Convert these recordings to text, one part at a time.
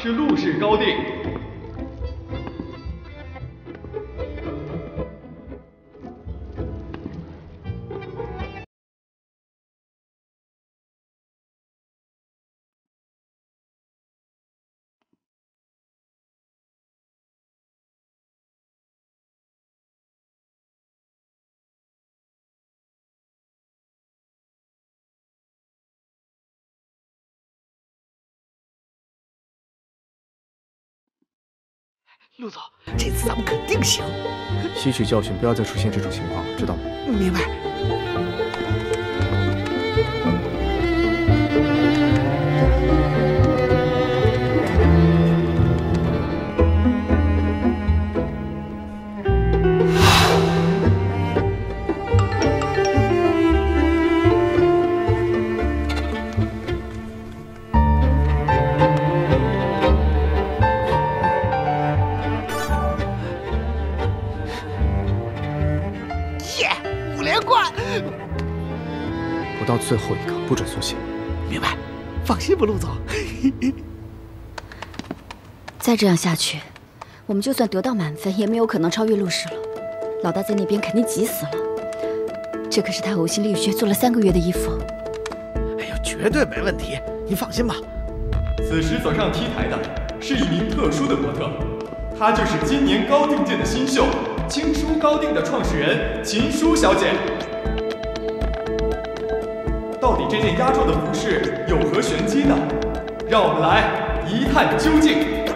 是陆氏高定。陆总，这次咱们肯定行。吸取教训，不要再出现这种情况了，知道吗？明白。到最后一个不准松懈。明白，放心吧，陆总。再这样下去，我们就算得到满分，也没有可能超越陆氏了。老大在那边肯定急死了。这可是他呕心沥血做了三个月的衣服。哎呦，绝对没问题，你放心吧。此时走上 T 台的是一名特殊的模特，她就是今年高定界的新秀青书高定的创始人秦舒小姐。这件压轴的服饰有何玄机呢？让我们来一探究竟。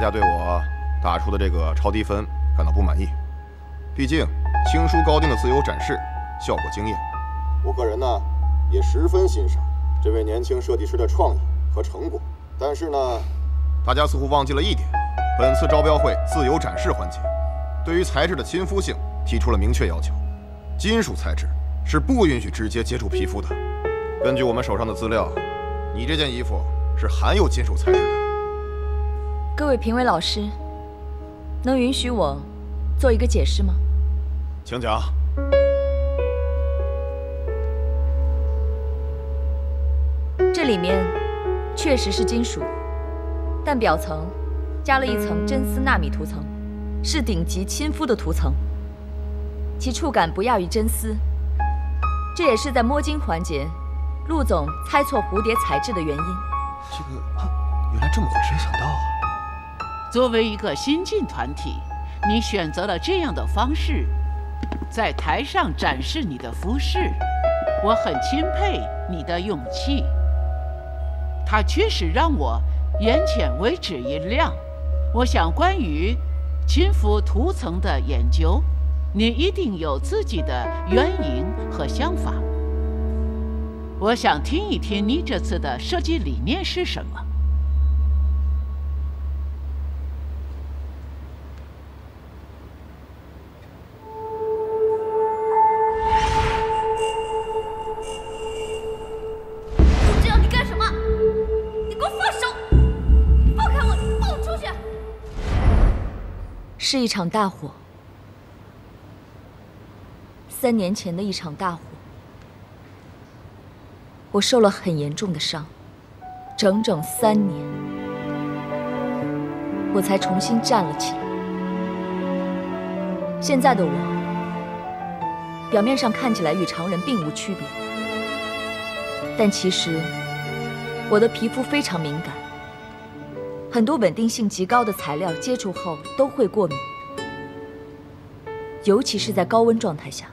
大家对我打出的这个超低分感到不满意。毕竟青书高定的自由展示效果惊艳，我个人呢也十分欣赏这位年轻设计师的创意和成果。但是呢，大家似乎忘记了一点：本次招标会自由展示环节，对于材质的亲肤性提出了明确要求，金属材质是不允许直接接触皮肤的。根据我们手上的资料，你这件衣服是含有金属材质的。各位评委老师，能允许我做一个解释吗？请讲。这里面确实是金属，但表层加了一层真丝纳米涂层，是顶级亲肤的涂层，其触感不亚于真丝。这也是在摸金环节，陆总猜错蝴蝶材质的原因。这个，原来这么回事，没想到啊！作为一个新晋团体，你选择了这样的方式，在台上展示你的服饰，我很钦佩你的勇气。它确实让我眼前为之一亮。我想，关于亲肤涂层的研究，你一定有自己的原因和想法。我想听一听你这次的设计理念是什么。是一场大火，三年前的一场大火，我受了很严重的伤，整整三年，我才重新站了起来。现在的我，表面上看起来与常人并无区别，但其实我的皮肤非常敏感。很多稳定性极高的材料接触后都会过敏，尤其是在高温状态下。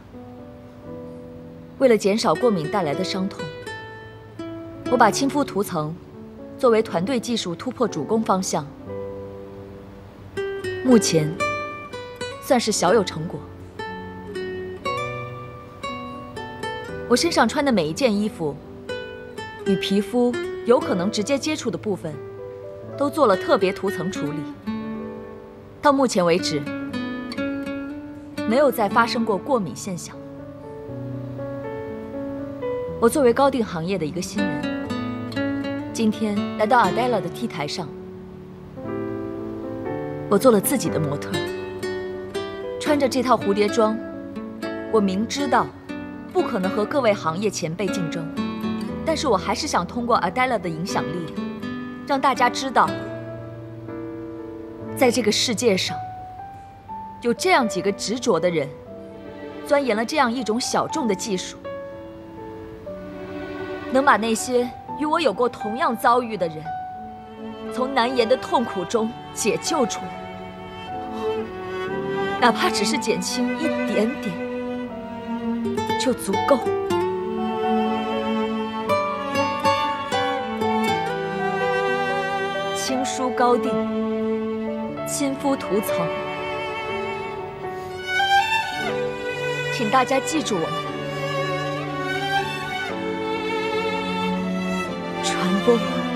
为了减少过敏带来的伤痛，我把亲肤涂层作为团队技术突破主攻方向，目前算是小有成果。我身上穿的每一件衣服，与皮肤有可能直接接触的部分。都做了特别涂层处理，到目前为止，没有再发生过过敏现象。我作为高定行业的一个新人，今天来到阿黛拉的 T 台上，我做了自己的模特，穿着这套蝴蝶装，我明知道不可能和各位行业前辈竞争，但是我还是想通过阿黛拉的影响力。让大家知道，在这个世界上，有这样几个执着的人，钻研了这样一种小众的技术，能把那些与我有过同样遭遇的人，从难言的痛苦中解救出来，哪怕只是减轻一点点，就足够。青书高定，亲肤涂层，请大家记住我们，传播。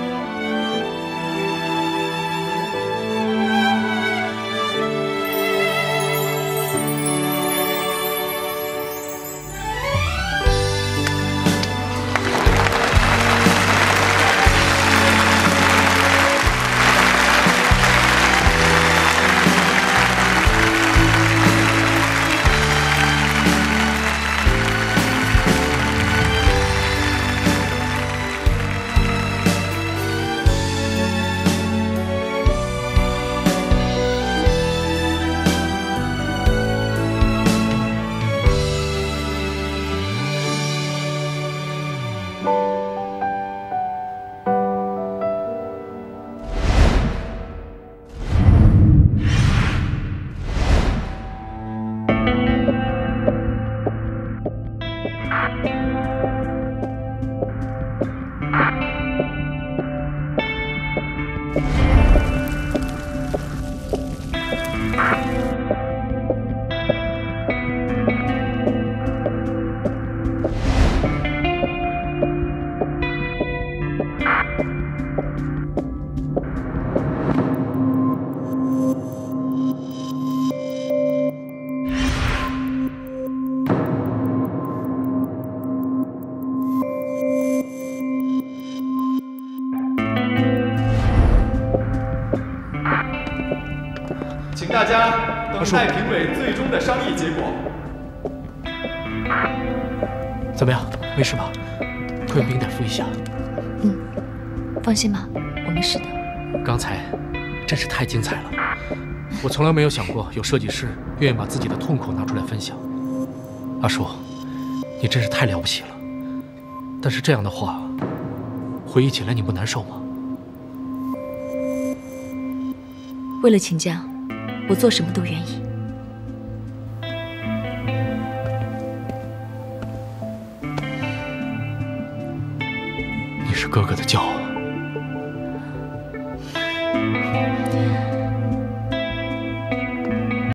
等待评委最终的商议结果。怎么样？没事吧？快用冰袋敷一下。嗯，放心吧，我没事的。刚才真是太精彩了，我从来没有想过有设计师愿意把自己的痛苦拿出来分享。阿叔，你真是太了不起了。但是这样的话，回忆起来你不难受吗？为了请假，我做什么都愿意。你是哥哥的骄傲。